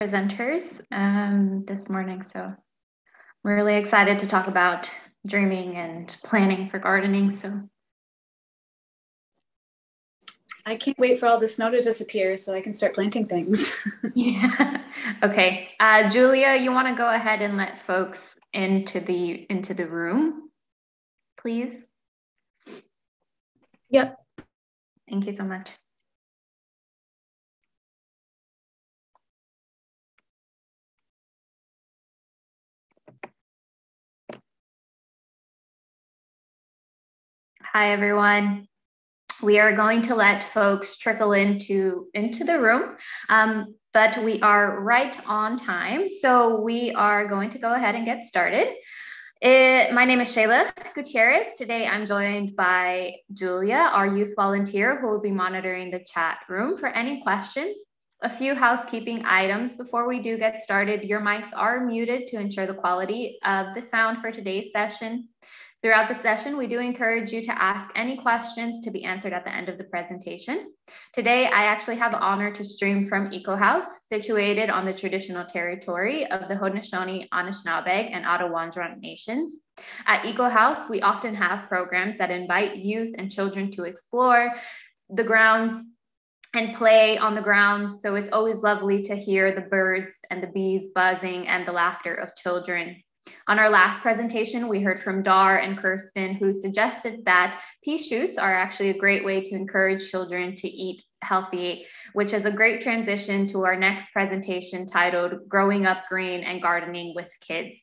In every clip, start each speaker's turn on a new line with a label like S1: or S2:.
S1: presenters um, this morning. So I'm really excited to talk about dreaming and planning for gardening. So
S2: I can't wait for all the snow to disappear so I can start planting things.
S1: yeah. Okay. Uh, Julia, you want to go ahead and let folks into the into the room, please?
S2: Yep.
S1: Thank you so much. Hi, everyone. We are going to let folks trickle into, into the room, um, but we are right on time. So we are going to go ahead and get started. It, my name is Shayla Gutierrez. Today I'm joined by Julia, our youth volunteer, who will be monitoring the chat room for any questions. A few housekeeping items before we do get started. Your mics are muted to ensure the quality of the sound for today's session. Throughout the session, we do encourage you to ask any questions to be answered at the end of the presentation. Today, I actually have the honor to stream from Eco House, situated on the traditional territory of the Haudenosaunee, Anishinaabeg, and Attawandaron nations. At Eco House, we often have programs that invite youth and children to explore the grounds and play on the grounds. So it's always lovely to hear the birds and the bees buzzing and the laughter of children. On our last presentation, we heard from Dar and Kirsten, who suggested that pea shoots are actually a great way to encourage children to eat healthy, which is a great transition to our next presentation titled Growing Up Green and Gardening with Kids.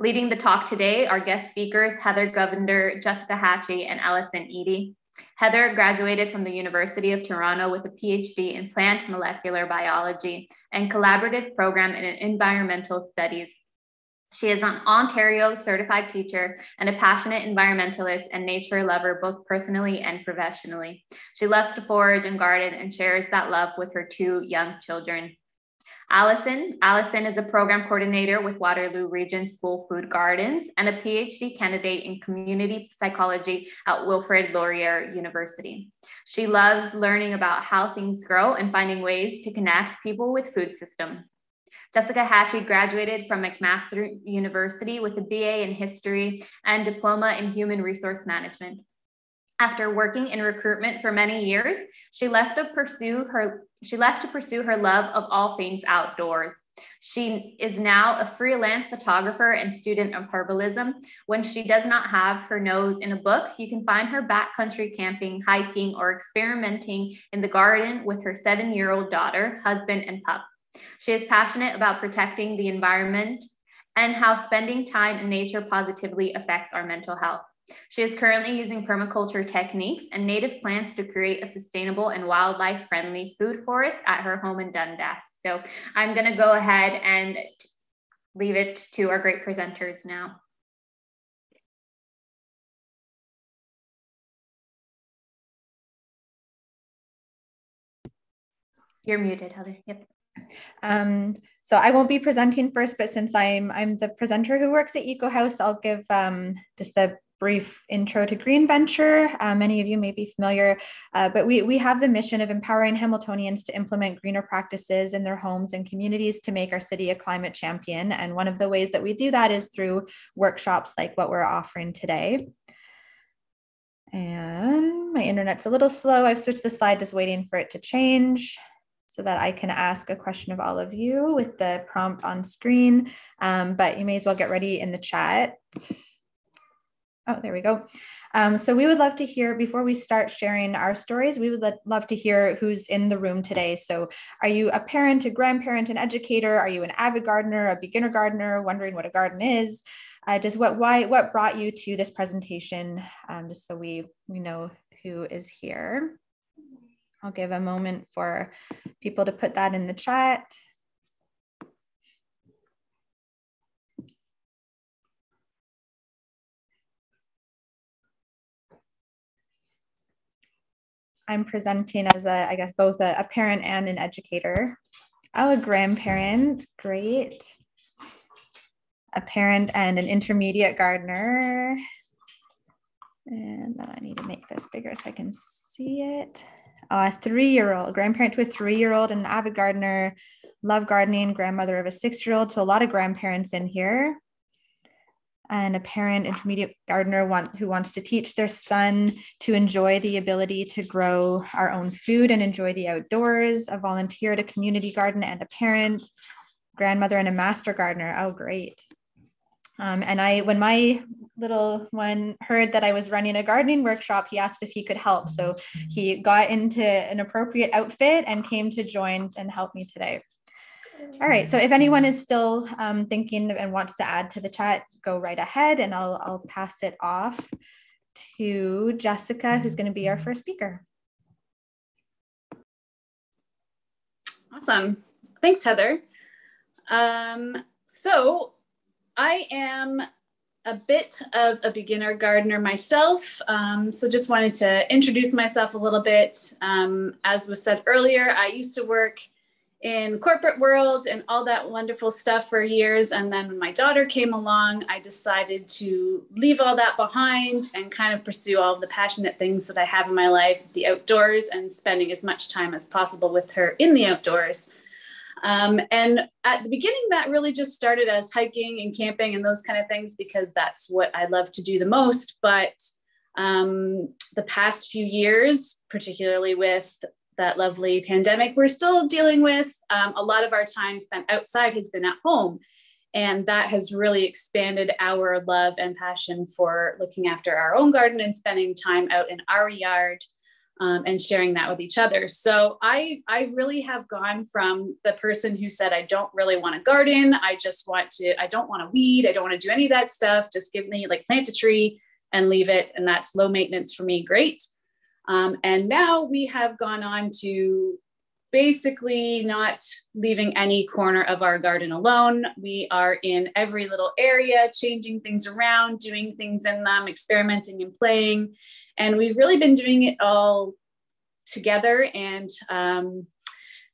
S1: Leading the talk today are guest speakers Heather Govender, Jessica Hatchie, and Allison Eady. Heather graduated from the University of Toronto with a PhD in plant molecular biology and collaborative program in environmental studies she is an Ontario certified teacher and a passionate environmentalist and nature lover, both personally and professionally. She loves to forage and garden and shares that love with her two young children. Allison. Allison is a program coordinator with Waterloo Region School Food Gardens and a PhD candidate in community psychology at Wilfrid Laurier University. She loves learning about how things grow and finding ways to connect people with food systems. Jessica Hatchie graduated from McMaster University with a BA in history and diploma in human resource management. After working in recruitment for many years, she left to pursue her she left to pursue her love of all things outdoors. She is now a freelance photographer and student of herbalism. When she does not have her nose in a book, you can find her backcountry camping, hiking, or experimenting in the garden with her seven year old daughter, husband, and pup. She is passionate about protecting the environment and how spending time in nature positively affects our mental health. She is currently using permaculture techniques and native plants to create a sustainable and wildlife friendly food forest at her home in Dundas. So I'm going to go ahead and leave it to our great presenters now. You're muted, Heather. Yep.
S3: Um, so I won't be presenting first, but since I'm I'm the presenter who works at Eco House, I'll give um, just a brief intro to Green Venture. Uh, many of you may be familiar, uh, but we, we have the mission of empowering Hamiltonians to implement greener practices in their homes and communities to make our city a climate champion. And one of the ways that we do that is through workshops like what we're offering today. And my internet's a little slow. I've switched the slide, just waiting for it to change so that I can ask a question of all of you with the prompt on screen. Um, but you may as well get ready in the chat. Oh, there we go. Um, so we would love to hear, before we start sharing our stories, we would love to hear who's in the room today. So are you a parent, a grandparent, an educator? Are you an avid gardener, a beginner gardener, wondering what a garden is? Uh, just what, why, what brought you to this presentation? Um, just so we, we know who is here. I'll give a moment for people to put that in the chat. I'm presenting as a, I guess, both a, a parent and an educator. Oh, a grandparent, great. A parent and an intermediate gardener. And I need to make this bigger so I can see it. A three-year-old, grandparent to a three-year-old, and an avid gardener, love gardening, grandmother of a six-year-old. So a lot of grandparents in here. And a parent, intermediate gardener want, who wants to teach their son to enjoy the ability to grow our own food and enjoy the outdoors, a volunteer at a community garden and a parent, grandmother and a master gardener. Oh, great. Um, and I, when my little one heard that I was running a gardening workshop, he asked if he could help. So he got into an appropriate outfit and came to join and help me today. All right. So if anyone is still um, thinking and wants to add to the chat, go right ahead and I'll, I'll pass it off to Jessica, who's going to be our first speaker.
S2: Awesome. Thanks, Heather. Um, so I am a bit of a beginner gardener myself. Um, so just wanted to introduce myself a little bit. Um, as was said earlier, I used to work in corporate world and all that wonderful stuff for years. And then when my daughter came along, I decided to leave all that behind and kind of pursue all of the passionate things that I have in my life, the outdoors and spending as much time as possible with her in the outdoors. Um, and at the beginning, that really just started as hiking and camping and those kind of things because that's what I love to do the most. But um, the past few years, particularly with that lovely pandemic we're still dealing with, um, a lot of our time spent outside has been at home. And that has really expanded our love and passion for looking after our own garden and spending time out in our yard um, and sharing that with each other. So I I really have gone from the person who said I don't really want to garden, I just want to I don't want to weed, I don't want to do any of that stuff. Just give me like plant a tree and leave it, and that's low maintenance for me. Great. Um, and now we have gone on to basically not leaving any corner of our garden alone. We are in every little area, changing things around, doing things in them, experimenting and playing. And we've really been doing it all together and um,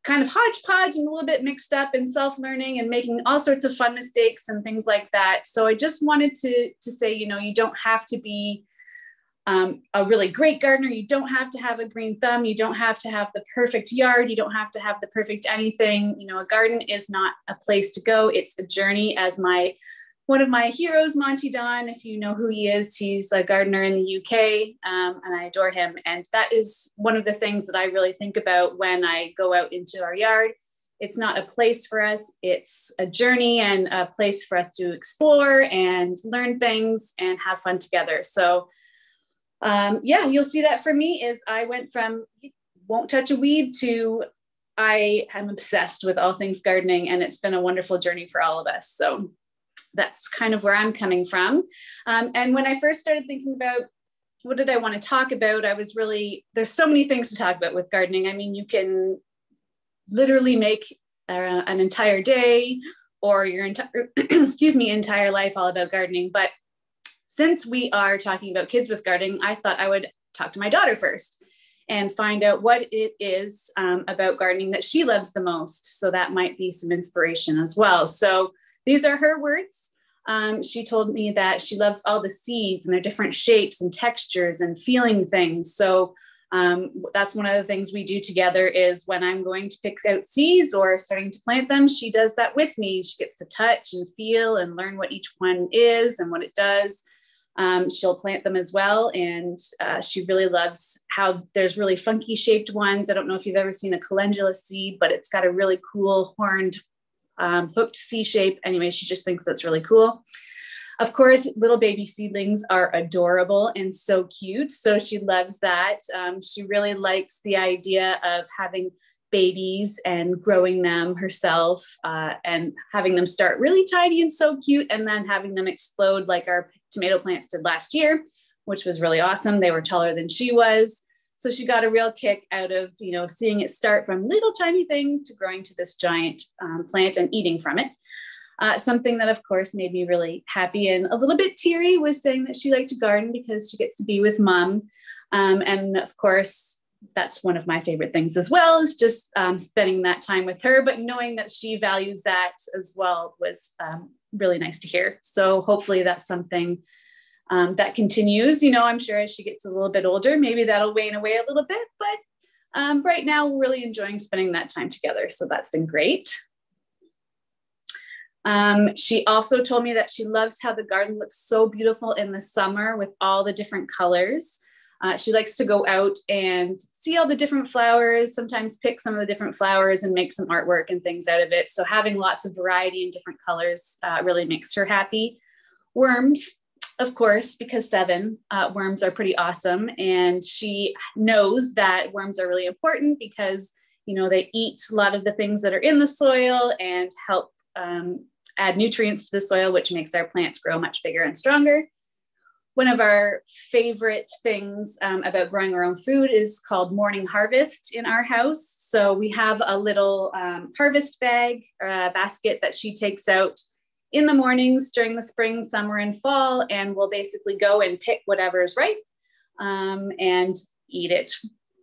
S2: kind of hodgepodge and a little bit mixed up in self-learning and making all sorts of fun mistakes and things like that. So I just wanted to, to say, you know, you don't have to be um, a really great gardener. You don't have to have a green thumb. You don't have to have the perfect yard. You don't have to have the perfect anything. You know, a garden is not a place to go. It's a journey. As my one of my heroes, Monty Don, if you know who he is, he's a gardener in the UK, um, and I adore him. And that is one of the things that I really think about when I go out into our yard. It's not a place for us, it's a journey and a place for us to explore and learn things and have fun together. So um, yeah, you'll see that for me is I went from won't touch a weed to I am obsessed with all things gardening, and it's been a wonderful journey for all of us. So that's kind of where I'm coming from. Um, and when I first started thinking about what did I want to talk about, I was really there's so many things to talk about with gardening. I mean, you can literally make uh, an entire day or your entire excuse me entire life all about gardening, but since we are talking about kids with gardening, I thought I would talk to my daughter first and find out what it is um, about gardening that she loves the most. So that might be some inspiration as well. So these are her words. Um, she told me that she loves all the seeds and their different shapes and textures and feeling things. So um, that's one of the things we do together is when I'm going to pick out seeds or starting to plant them, she does that with me. She gets to touch and feel and learn what each one is and what it does. Um, she'll plant them as well. And uh, she really loves how there's really funky shaped ones. I don't know if you've ever seen a calendula seed, but it's got a really cool horned um, hooked C shape. Anyway, she just thinks that's really cool. Of course, little baby seedlings are adorable and so cute. So she loves that. Um, she really likes the idea of having babies and growing them herself uh, and having them start really tiny and so cute and then having them explode like our tomato plants did last year, which was really awesome. They were taller than she was. So she got a real kick out of, you know, seeing it start from little tiny thing to growing to this giant um, plant and eating from it. Uh, something that, of course, made me really happy and a little bit teary was saying that she liked to garden because she gets to be with mom. Um, and of course, that's one of my favorite things as well is just um, spending that time with her but knowing that she values that as well was um, really nice to hear so hopefully that's something um, that continues you know i'm sure as she gets a little bit older maybe that'll wane away a little bit but um, right now, we're really enjoying spending that time together. So that's been great. Um, she also told me that she loves how the garden looks so beautiful in the summer with all the different colors. Uh, she likes to go out and see all the different flowers, sometimes pick some of the different flowers and make some artwork and things out of it. So having lots of variety and different colors uh, really makes her happy. Worms, of course, because seven, uh, worms are pretty awesome. And she knows that worms are really important because, you know, they eat a lot of the things that are in the soil and help um, add nutrients to the soil, which makes our plants grow much bigger and stronger. One of our favorite things um, about growing our own food is called morning harvest in our house. So we have a little um, harvest bag or a basket that she takes out in the mornings during the spring, summer, and fall, and we'll basically go and pick whatever is ripe um, and eat it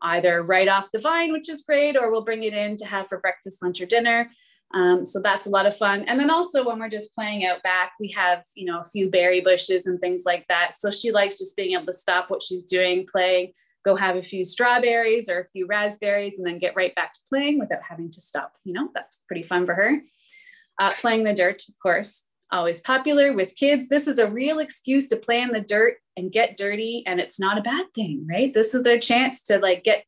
S2: either right off the vine, which is great, or we'll bring it in to have for breakfast, lunch, or dinner. Um, so that's a lot of fun. And then also when we're just playing out back, we have, you know, a few berry bushes and things like that. So she likes just being able to stop what she's doing, play, go have a few strawberries or a few raspberries, and then get right back to playing without having to stop. You know, that's pretty fun for her. Uh, playing the dirt, of course, always popular with kids. This is a real excuse to play in the dirt and get dirty, and it's not a bad thing, right? This is their chance to like get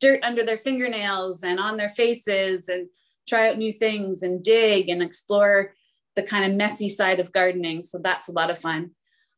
S2: dirt under their fingernails and on their faces and try out new things and dig and explore the kind of messy side of gardening. So that's a lot of fun.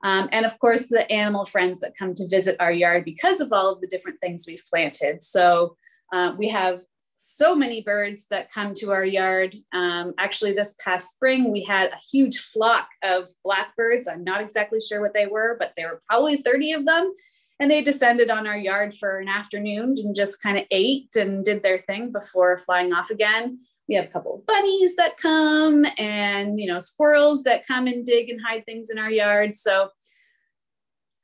S2: Um, and of course, the animal friends that come to visit our yard because of all of the different things we've planted. So uh, we have so many birds that come to our yard. Um, actually, this past spring, we had a huge flock of blackbirds. I'm not exactly sure what they were, but there were probably 30 of them. And they descended on our yard for an afternoon and just kind of ate and did their thing before flying off again we have a couple of bunnies that come and you know squirrels that come and dig and hide things in our yard. So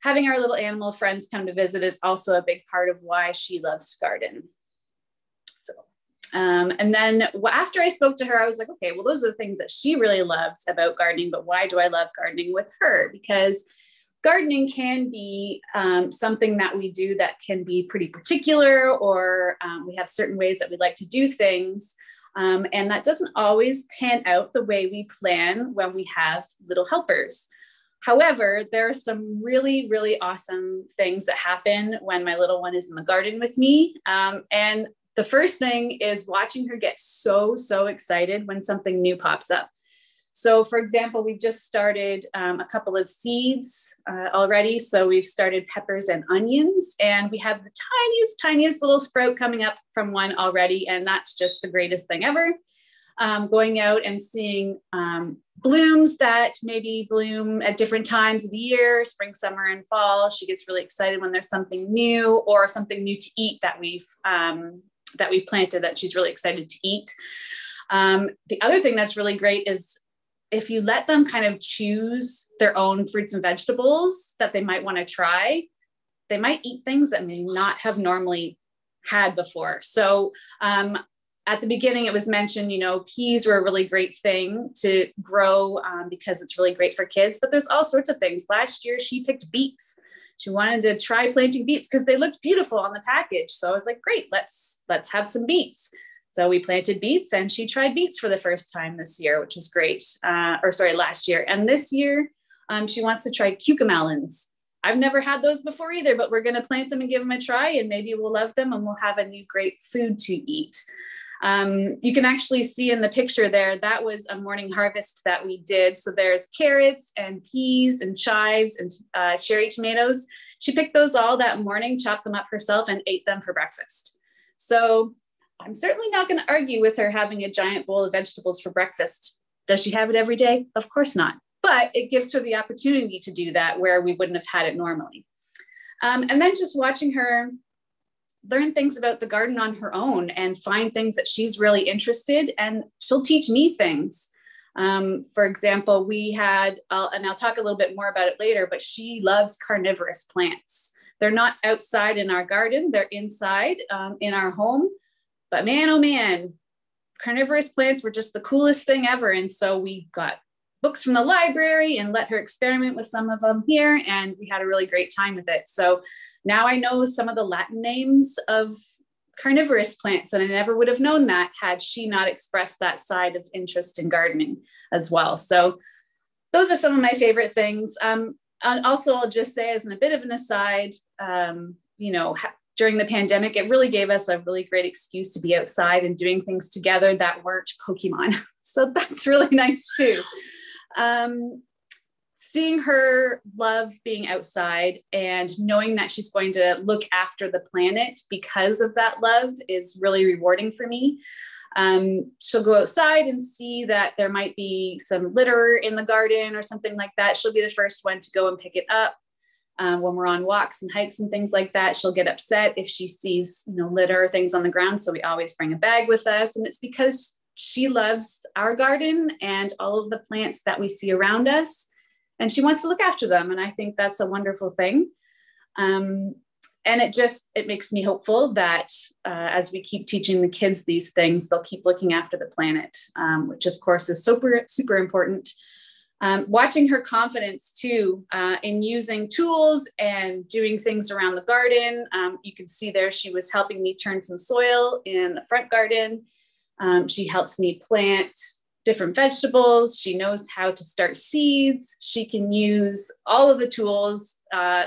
S2: having our little animal friends come to visit is also a big part of why she loves to garden. So um, and then after i spoke to her i was like okay well those are the things that she really loves about gardening but why do i love gardening with her? Because gardening can be um, something that we do that can be pretty particular or um, we have certain ways that we like to do things um, and that doesn't always pan out the way we plan when we have little helpers. However, there are some really, really awesome things that happen when my little one is in the garden with me. Um, and the first thing is watching her get so, so excited when something new pops up. So, for example, we've just started um, a couple of seeds uh, already. So, we've started peppers and onions, and we have the tiniest, tiniest little sprout coming up from one already. And that's just the greatest thing ever. Um, going out and seeing um, blooms that maybe bloom at different times of the year spring, summer, and fall. She gets really excited when there's something new or something new to eat that we've um, that we've planted that she's really excited to eat. Um, the other thing that's really great is if you let them kind of choose their own fruits and vegetables that they might want to try, they might eat things that may not have normally had before. So um, at the beginning, it was mentioned, you know, peas were a really great thing to grow um, because it's really great for kids, but there's all sorts of things. Last year, she picked beets. She wanted to try planting beets because they looked beautiful on the package. So I was like, great, let's let's have some beets. So we planted beets and she tried beets for the first time this year, which was great. Uh, or sorry, last year. And this year, um, she wants to try cucamelons. I've never had those before either, but we're going to plant them and give them a try, and maybe we'll love them and we'll have a new great food to eat. Um, you can actually see in the picture there, that was a morning harvest that we did. So there's carrots and peas and chives and uh, cherry tomatoes. She picked those all that morning, chopped them up herself, and ate them for breakfast. So I'm certainly not going to argue with her having a giant bowl of vegetables for breakfast. Does she have it every day? Of course not. But it gives her the opportunity to do that where we wouldn't have had it normally. Um, and then just watching her learn things about the garden on her own and find things that she's really interested and she'll teach me things um, for example we had I'll, and i'll talk a little bit more about it later but she loves carnivorous plants they're not outside in our garden they're inside um, in our home but man, oh man, carnivorous plants were just the coolest thing ever. And so we got books from the library and let her experiment with some of them here. And we had a really great time with it. So now I know some of the Latin names of carnivorous plants. And I never would have known that had she not expressed that side of interest in gardening as well. So those are some of my favorite things. Um, and also, I'll just say, as a bit of an aside, um, you know, ha- during the pandemic, it really gave us a really great excuse to be outside and doing things together that weren't Pokemon. so that's really nice too. Um, seeing her love being outside and knowing that she's going to look after the planet because of that love is really rewarding for me. Um, she'll go outside and see that there might be some litter in the garden or something like that. She'll be the first one to go and pick it up. Um, when we're on walks and hikes and things like that, she'll get upset if she sees, you know, litter things on the ground. So we always bring a bag with us, and it's because she loves our garden and all of the plants that we see around us, and she wants to look after them. And I think that's a wonderful thing. Um, and it just it makes me hopeful that uh, as we keep teaching the kids these things they'll keep looking after the planet um, which of course is super super important um, watching her confidence too uh, in using tools and doing things around the garden um, you can see there she was helping me turn some soil in the front garden um, she helps me plant different vegetables she knows how to start seeds she can use all of the tools uh,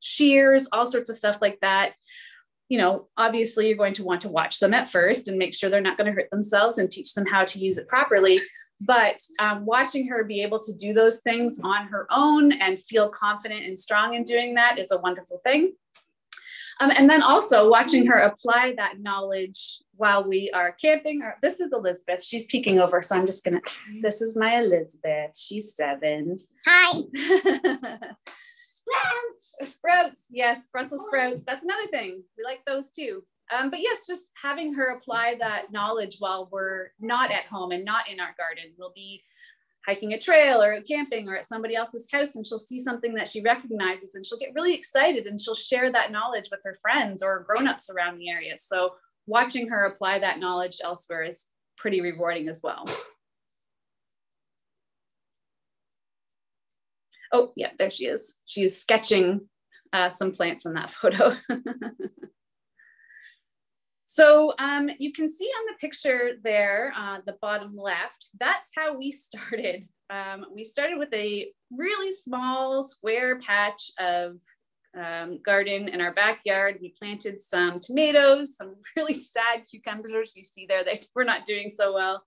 S2: shears, all sorts of stuff like that. You know, obviously, you're going to want to watch them at first and make sure they're not going to hurt themselves and teach them how to use it properly. But um, watching her be able to do those things on her own and feel confident and strong in doing that is a wonderful thing. Um, and then also watching her apply that knowledge while we are camping. Or, this is Elizabeth. She's peeking over. So I'm just going to, this is my Elizabeth. She's seven.
S1: Hi.
S2: sprouts. Sprouts, yes, Brussels sprouts. That's another thing. We like those too. Um, but yes, just having her apply that knowledge while we're not at home and not in our garden. We'll be hiking a trail or camping or at somebody else's house and she'll see something that she recognizes and she'll get really excited and she'll share that knowledge with her friends or grown-ups around the area. So watching her apply that knowledge elsewhere is pretty rewarding as well. Oh, yeah, there she is. She's sketching uh, some plants in that photo. So um, you can see on the picture there, uh, the bottom left, that's how we started. Um, we started with a really small square patch of um, garden in our backyard. We planted some tomatoes, some really sad cucumbers you see there. They were not doing so well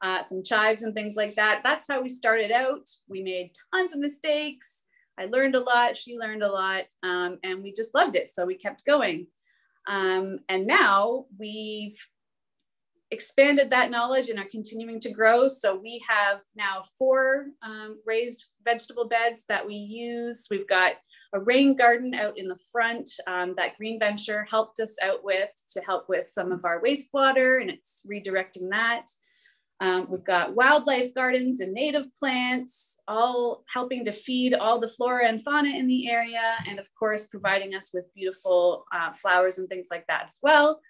S2: uh, some chives and things like that. That's how we started out. We made tons of mistakes. I learned a lot, she learned a lot, um, and we just loved it. So we kept going. Um, and now we've expanded that knowledge and are continuing to grow. So we have now four um, raised vegetable beds that we use. We've got a rain garden out in the front um, that Green Venture helped us out with to help with some of our wastewater, and it's redirecting that. Um, we've got wildlife gardens and native plants, all helping to feed all the flora and fauna in the area, and of course, providing us with beautiful uh, flowers and things like that as well.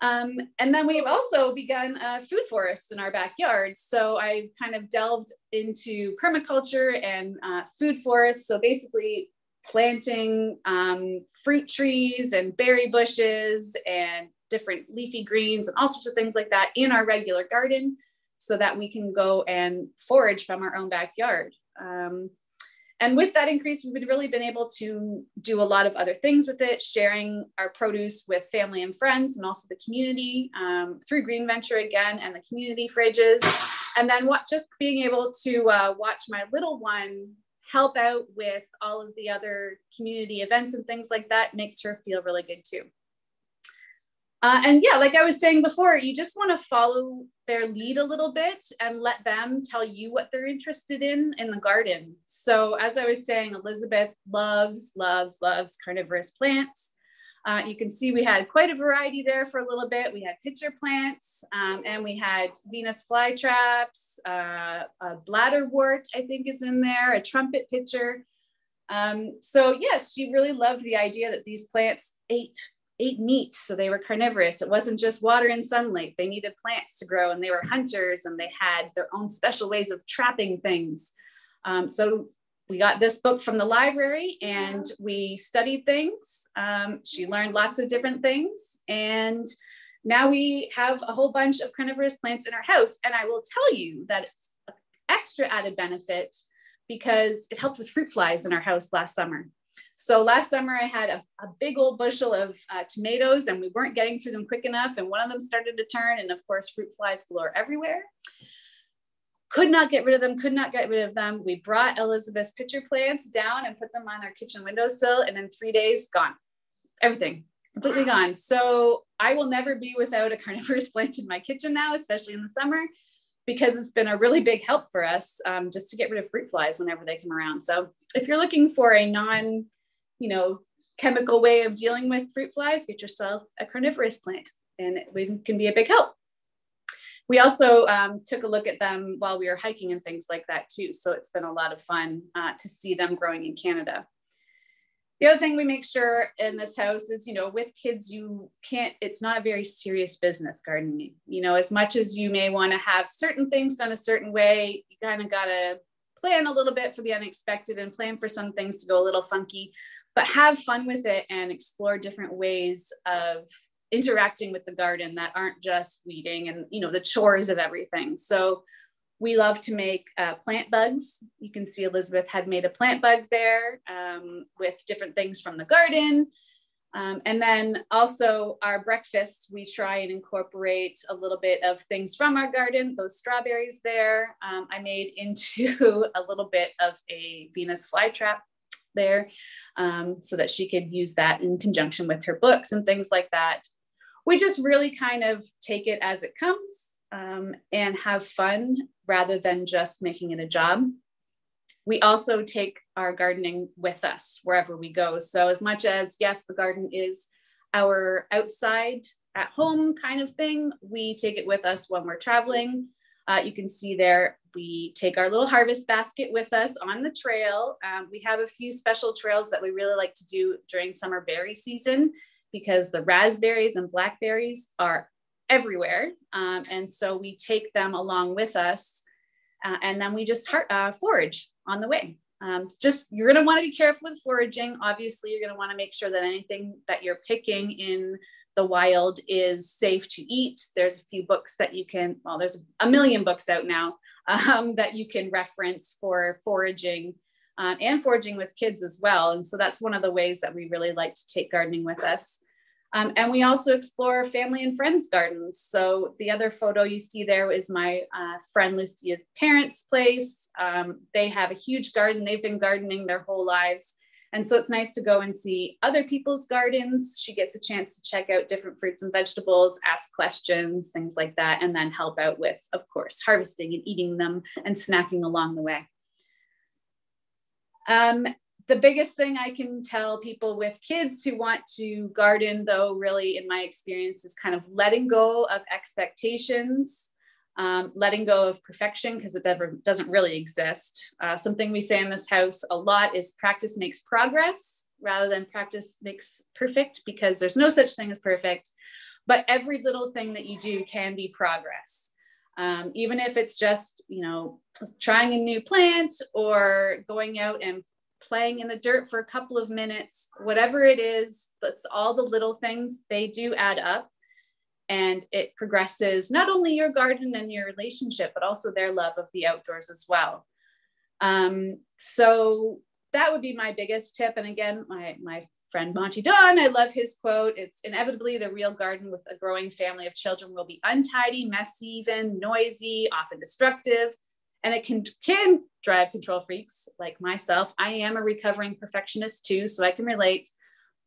S2: Um, and then we've also begun a food forest in our backyard. So I kind of delved into permaculture and uh, food forests. So basically, planting um, fruit trees and berry bushes and different leafy greens and all sorts of things like that in our regular garden so that we can go and forage from our own backyard. Um, and with that increase, we've really been able to do a lot of other things with it, sharing our produce with family and friends and also the community um, through Green Venture again and the community fridges. And then what just being able to uh, watch my little one help out with all of the other community events and things like that makes her feel really good too. Uh, and yeah, like I was saying before, you just want to follow their lead a little bit and let them tell you what they're interested in in the garden. So, as I was saying, Elizabeth loves, loves, loves carnivorous plants. Uh, you can see we had quite a variety there for a little bit. We had pitcher plants um, and we had Venus flytraps, uh, a bladderwort, I think is in there, a trumpet pitcher. Um, so yes, she really loved the idea that these plants ate ate meat, so they were carnivorous. It wasn't just water and sunlight. They needed plants to grow, and they were hunters, and they had their own special ways of trapping things. Um, so we got this book from the library and we studied things. Um, she learned lots of different things. And now we have a whole bunch of carnivorous plants in our house. And I will tell you that it's an extra added benefit because it helped with fruit flies in our house last summer. So last summer I had a, a big old bushel of uh, tomatoes and we weren't getting through them quick enough. And one of them started to turn and of course fruit flies galore everywhere. Could not get rid of them, could not get rid of them. We brought Elizabeth's pitcher plants down and put them on our kitchen windowsill and in three days, gone. Everything completely gone. So I will never be without a carnivorous plant in my kitchen now, especially in the summer because it's been a really big help for us um, just to get rid of fruit flies whenever they come around. So if you're looking for a non, you know, chemical way of dealing with fruit flies, get yourself a carnivorous plant and it can be a big help. We also um, took a look at them while we were hiking and things like that too. So it's been a lot of fun uh, to see them growing in Canada the other thing we make sure in this house is you know with kids you can't it's not a very serious business gardening you know as much as you may want to have certain things done a certain way you kind of got to plan a little bit for the unexpected and plan for some things to go a little funky but have fun with it and explore different ways of interacting with the garden that aren't just weeding and you know the chores of everything so we love to make uh, plant bugs. You can see Elizabeth had made a plant bug there um, with different things from the garden. Um, and then also our breakfasts, we try and incorporate a little bit of things from our garden, those strawberries there. Um, I made into a little bit of a Venus flytrap there um, so that she could use that in conjunction with her books and things like that. We just really kind of take it as it comes um, and have fun rather than just making it a job. We also take our gardening with us wherever we go. So, as much as, yes, the garden is our outside at home kind of thing, we take it with us when we're traveling. Uh, you can see there, we take our little harvest basket with us on the trail. Um, we have a few special trails that we really like to do during summer berry season because the raspberries and blackberries are everywhere. Um, and so we take them along with us uh, and then we just uh, forage on the way. Um, just you're going to want to be careful with foraging. Obviously, you're going to want to make sure that anything that you're picking in the wild is safe to eat. There's a few books that you can, well, there's a million books out now um, that you can reference for foraging um, and foraging with kids as well. And so that's one of the ways that we really like to take gardening with us. Um, and we also explore family and friends gardens. So the other photo you see there is my uh, friend Lucia's parents' place. Um, they have a huge garden. They've been gardening their whole lives. And so it's nice to go and see other people's gardens. She gets a chance to check out different fruits and vegetables, ask questions, things like that, and then help out with, of course, harvesting and eating them and snacking along the way. Um, the biggest thing I can tell people with kids who want to garden, though, really, in my experience, is kind of letting go of expectations, um, letting go of perfection because it never, doesn't really exist. Uh, something we say in this house a lot is practice makes progress rather than practice makes perfect because there's no such thing as perfect. But every little thing that you do can be progress. Um, even if it's just, you know, trying a new plant or going out and playing in the dirt for a couple of minutes, whatever it is, that's all the little things, they do add up. And it progresses not only your garden and your relationship, but also their love of the outdoors as well. Um, so that would be my biggest tip. And again, my, my friend Monty Don, I love his quote. It's inevitably the real garden with a growing family of children will be untidy, messy, even noisy, often destructive and it can can drive control freaks like myself. I am a recovering perfectionist too, so I can relate.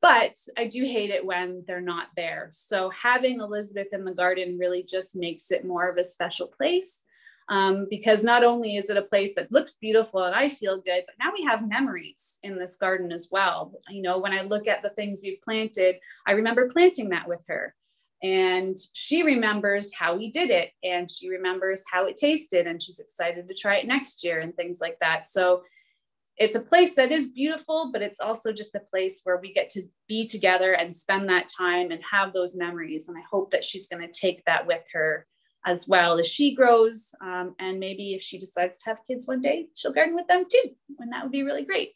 S2: But I do hate it when they're not there. So having Elizabeth in the garden really just makes it more of a special place. Um, because not only is it a place that looks beautiful and I feel good, but now we have memories in this garden as well. You know, when I look at the things we've planted, I remember planting that with her and she remembers how we did it and she remembers how it tasted and she's excited to try it next year and things like that so it's a place that is beautiful but it's also just a place where we get to be together and spend that time and have those memories and i hope that she's going to take that with her as well as she grows. Um, and maybe if she decides to have kids one day, she'll garden with them too. And that would be really great.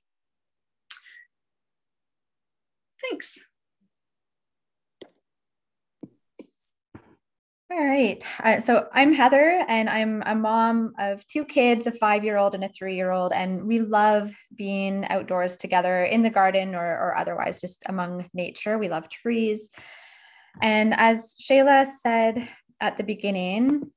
S2: Thanks.
S3: All right. Uh, so I'm Heather, and I'm a mom of two kids, a five year old and a three year old. And we love being outdoors together in the garden or, or otherwise, just among nature. We love trees. And as Shayla said at the beginning,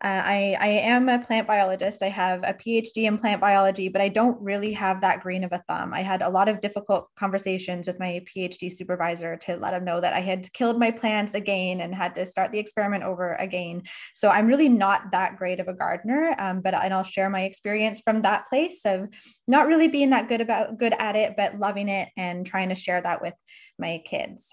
S3: uh, I, I am a plant biologist. I have a PhD in plant biology, but I don't really have that green of a thumb. I had a lot of difficult conversations with my PhD supervisor to let him know that I had killed my plants again and had to start the experiment over again. So I'm really not that great of a gardener, um, but and I'll share my experience from that place of not really being that good about good at it, but loving it and trying to share that with my kids.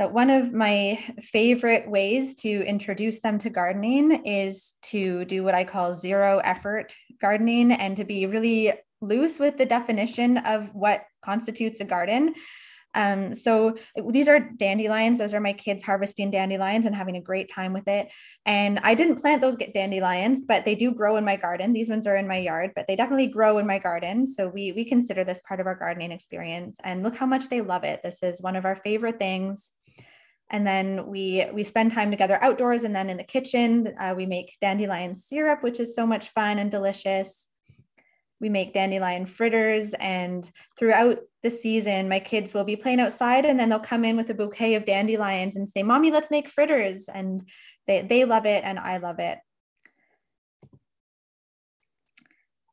S3: So, one of my favorite ways to introduce them to gardening is to do what I call zero effort gardening and to be really loose with the definition of what constitutes a garden. Um, so these are dandelions. Those are my kids harvesting dandelions and having a great time with it. And I didn't plant those dandelions, but they do grow in my garden. These ones are in my yard, but they definitely grow in my garden. So we we consider this part of our gardening experience. And look how much they love it. This is one of our favorite things and then we we spend time together outdoors and then in the kitchen. Uh, we make dandelion syrup which is so much fun and delicious. We make dandelion fritters and throughout the season my kids will be playing outside and then they'll come in with a bouquet of dandelions and say mommy let's make fritters. And they, they love it and i love it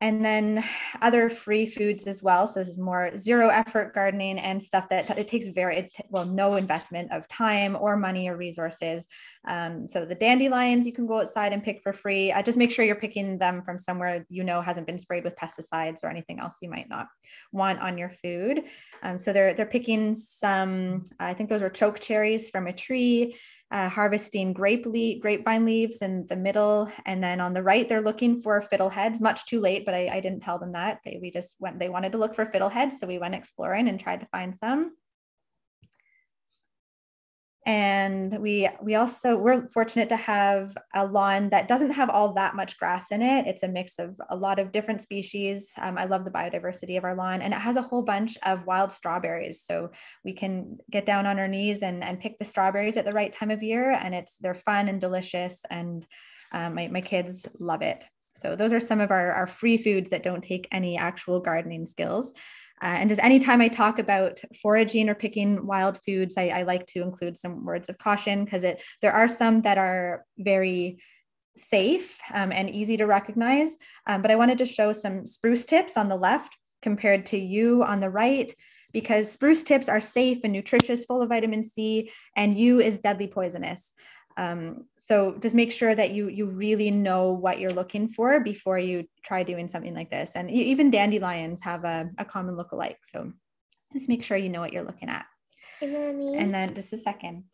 S3: and then other free foods as well. So this is more zero effort gardening and stuff that it takes very well no investment of time or money or resources. Um, so the dandelions you can go outside and pick for free. Uh, just make sure you're picking them from somewhere you know hasn't been sprayed with pesticides or anything else you might not want on your food. Um, so they're they're picking some. I think those are choke cherries from a tree uh, harvesting grape le- grapevine leaves in the middle. And then on the right, they're looking for fiddleheads, much too late, but I, I didn't tell them that. They, we just went, they wanted to look for fiddleheads. So we went exploring and tried to find some and we we also we're fortunate to have a lawn that doesn't have all that much grass in it. It's a mix of a lot of different species. Um, i love the biodiversity of our lawn and it has a whole bunch of wild strawberries. So we can get down on our knees and, and pick the strawberries at the right time of year and it's they're fun and delicious and um, my, my kids love it. So those are some of our, our free foods that don't take any actual gardening skills uh, and just anytime I talk about foraging or picking wild foods, I, I like to include some words of caution because it there are some that are very safe um, and easy to recognize. Um, but I wanted to show some spruce tips on the left compared to yew on the right because spruce tips are safe and nutritious, full of vitamin C, and yew is deadly poisonous. Um, so just make sure that you you really know what you're looking for before you try doing something like this. And even dandelions have a, a common look-alike. So just make sure you know what you're looking at. And then just a second.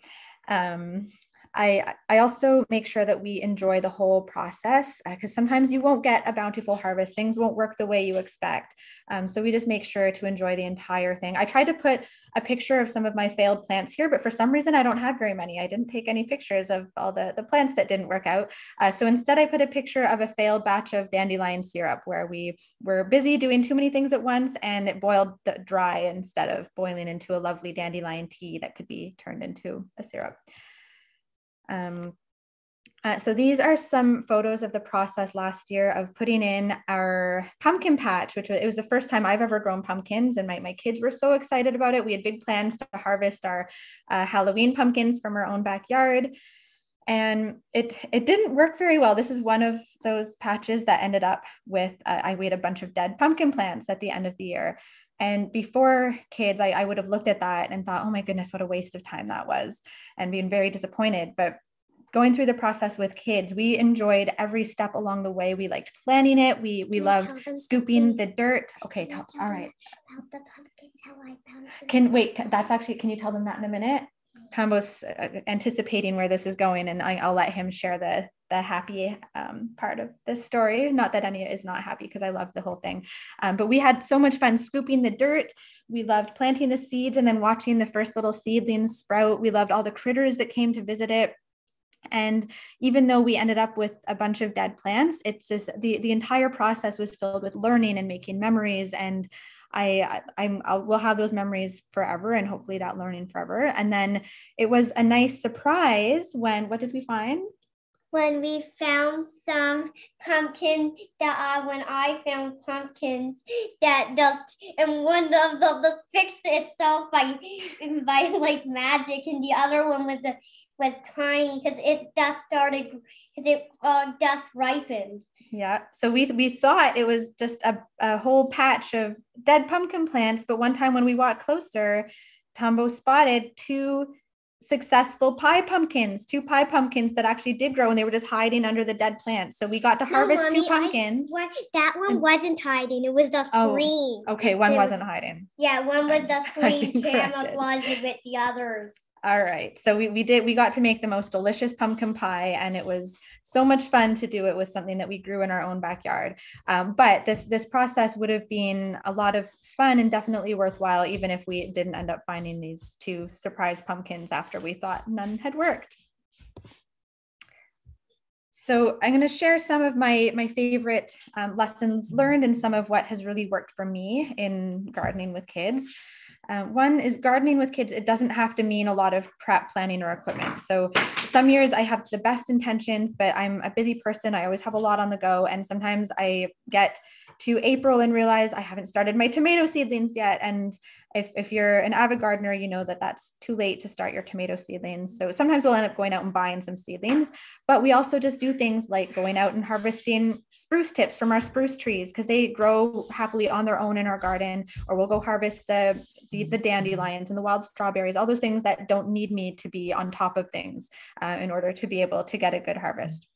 S3: Um, I, I also make sure that we enjoy the whole process because uh, sometimes you won't get a bountiful harvest. Things won't work the way you expect. Um, so we just make sure to enjoy the entire thing. I tried to put a picture of some of my failed plants here, but for some reason I don't have very many. I didn't take any pictures of all the, the plants that didn't work out. Uh, so instead I put a picture of a failed batch of dandelion syrup where we were busy doing too many things at once and it boiled dry instead of boiling into a lovely dandelion tea that could be turned into a syrup. Um, uh, so these are some photos of the process last year of putting in our pumpkin patch, which was, it was the first time I've ever grown pumpkins and my, my kids were so excited about it. We had big plans to harvest our uh, Halloween pumpkins from our own backyard and it it didn't work very well. This is one of those patches that ended up with uh, I we had a bunch of dead pumpkin plants at the end of the year. And before kids, I, I would have looked at that and thought, oh my goodness, what a waste of time that was, and being very disappointed. But going through the process with kids, we enjoyed every step along the way. We liked planning it. We we loved scooping the dirt. Okay, tell, all right. Can wait. That's actually. Can you tell them that in a minute? Tombo's uh, anticipating where this is going, and I, will let him share the the happy um, part of this story. Not that any is not happy because I love the whole thing, um, but we had so much fun scooping the dirt. We loved planting the seeds and then watching the first little seedlings sprout. We loved all the critters that came to visit it And even though we ended up with a bunch of dead plants, it's just the, the entire process was filled with learning and making memories. And I, I'm, I will have those memories forever and hopefully that learning forever. And then it was a nice surprise when, what did we find?
S4: when we found some pumpkin that uh, when I found pumpkins that just and one of them fixed itself by by like magic and the other one was a was tiny because it dust started because it uh, dust ripened.
S3: Yeah. So we we thought it was just a, a whole patch of dead pumpkin plants, but one time when we walked closer, Tombo spotted two successful pie pumpkins, two pie pumpkins that actually did grow and they were just hiding under the dead plants. So we got to harvest no, Mommy, two pumpkins.
S4: That one and, wasn't hiding. It was the oh, screen.
S3: Oh, okay, one wasn't hiding.
S4: Yeah, one was the screen camouflaged with the others.
S3: All right. So we, we did, we got to make the most delicious pumpkin pie and it was so much fun to do it with something that we grew in our own backyard. Um, but this, this process would have been a lot of fun and definitely worthwhile, even if we didn't end up finding these two surprise pumpkins after we thought none had worked. So I'm going to share some of my, my favorite um, lessons learned and some of what has really worked for me in gardening with kids. Uh, one is gardening with kids. It doesn't have to mean a lot of prep planning or equipment. So some years I have the best intentions, but I'm a busy person. I always have a lot on the go. And sometimes I get to April and realize I haven't started my tomato seedlings yet. And if, if you're an avid gardener, you know that that's too late to start your tomato seedlings. So sometimes we'll end up going out and buying some seedlings, but we also just do things like going out and harvesting spruce tips from our spruce trees because they grow happily on their own in our garden, or we'll go harvest the, the, the dandelions and the wild strawberries, all those things that don't need me to be on top of things uh, in order to be able to get a good harvest.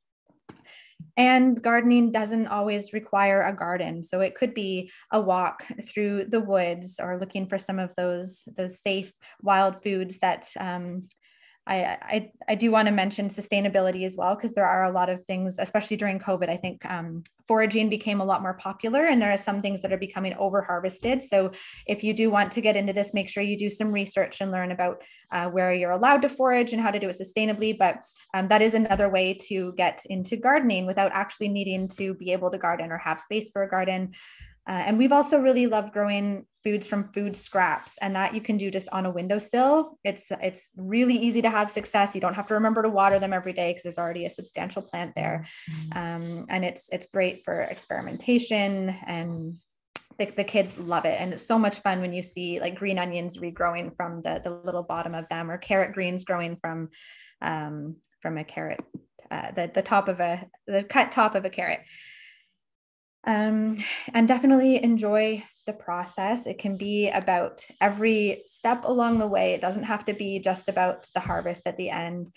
S3: And gardening doesn't always require a garden. So it could be a walk through the woods or looking for some of those, those safe wild foods that um, I, I, I do want to mention sustainability as well, because there are a lot of things, especially during COVID. I think um, foraging became a lot more popular, and there are some things that are becoming over harvested. So, if you do want to get into this, make sure you do some research and learn about uh, where you're allowed to forage and how to do it sustainably. But um, that is another way to get into gardening without actually needing to be able to garden or have space for a garden. Uh, and we've also really loved growing foods from food scraps and that you can do just on a windowsill. It's it's really easy to have success. You don't have to remember to water them every day because there's already a substantial plant there. Mm-hmm. Um, and it's it's great for experimentation and the, the kids love it and it's so much fun when you see like green onions regrowing from the, the little bottom of them or carrot greens growing from um, from a carrot uh, the, the top of a the cut top of a carrot um, and definitely enjoy the process. It can be about every step along the way. It doesn't have to be just about the harvest at the end.